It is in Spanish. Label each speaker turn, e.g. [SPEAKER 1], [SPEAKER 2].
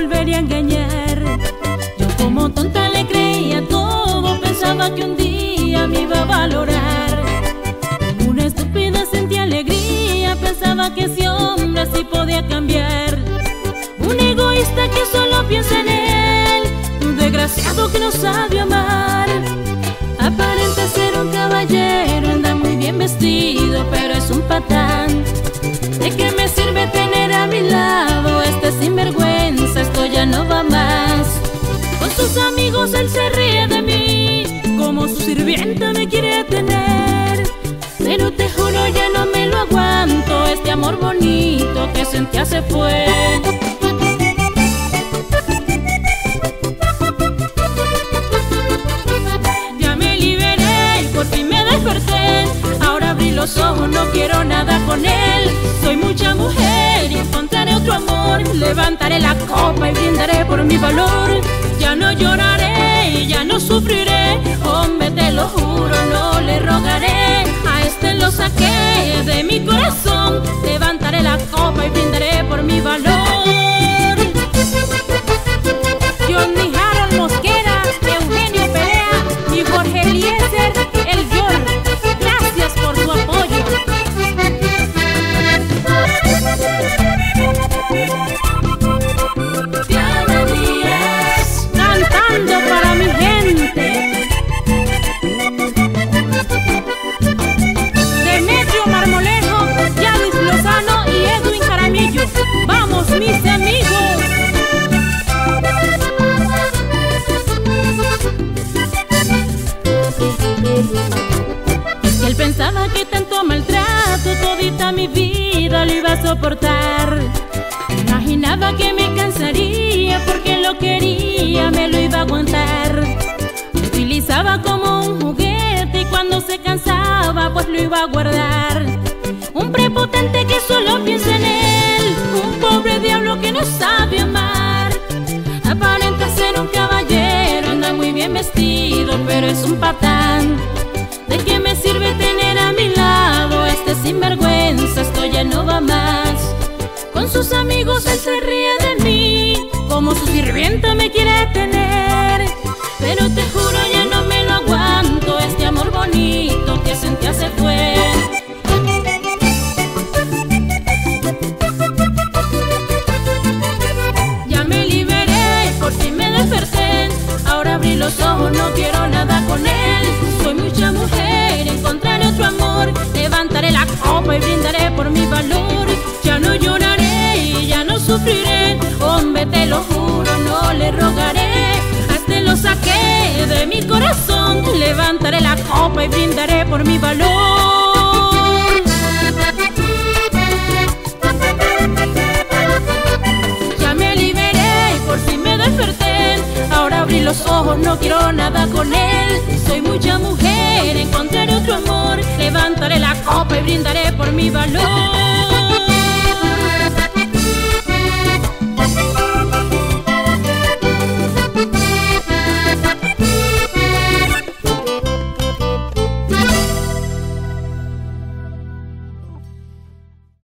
[SPEAKER 1] volvería a engañar. Yo como tonta le creía todo, pensaba que un día me iba a valorar. Una estúpida sentía alegría, pensaba que ese hombre así podía cambiar. Un egoísta que solo piensa en él, un desgraciado que no sabe amar. Amigos él se ríe de mí, como su sirvienta me quiere tener. Pero te juro ya no me lo aguanto, este amor bonito que sentía se fue. Ya me liberé por fin me desperté. Ahora abrí los ojos, no quiero nada con él. Soy mucha mujer y encontraré otro amor. Levantaré la copa y brindaré por mi valor. Y brindaré él pensaba que tanto maltrato todita mi vida lo iba a soportar. Imaginaba que me cansaría porque lo quería, me lo iba a aguantar. Me utilizaba como un juguete y cuando se cansaba pues lo iba a guardar. Un prepotente que solo piensa en él, un pobre diablo que no sabe amar. Aparenta ser un caballero, anda muy bien vestido, pero es un patán. Sirvienta me quiere tener. Pero te juro ya no me lo aguanto, este amor bonito que sentía se fue. Ya me liberé, por fin me desperté. Ahora abrí los ojos, no quiero nada con él. Soy mucha mujer, encontraré otro amor. Levantaré la copa y brindaré por mi valor. Rogaré. Hasta lo saqué de mi corazón. Levantaré la copa y brindaré por mi valor. Ya me liberé y por fin me desperté. Ahora abrí los ojos, no quiero nada con él. Soy mucha mujer, encontraré otro amor. Levantaré la copa y brindaré por mi valor.